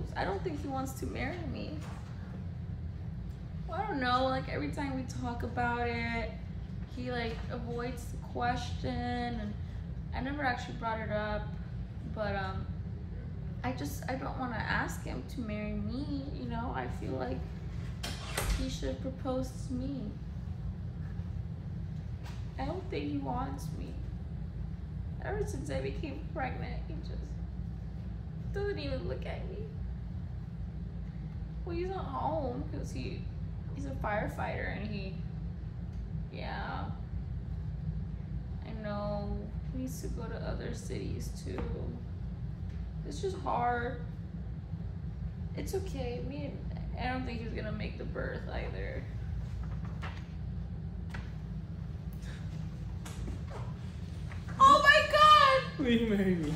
propose. I don't think he wants to marry me. Well, I don't know. Like every time we talk about it, he like avoids the question, and I never actually brought it up. But um, I just I don't want to ask him to marry me. You know, I feel like he should propose to me. I don't think he wants me. Ever since I became pregnant, he just doesn't even look at me. He's not home because he he's a firefighter and he, yeah. I know he needs to go to other cities too. It's just hard. It's okay. Me, I don't think he's gonna make the birth either. Oh my god! Will you marry me?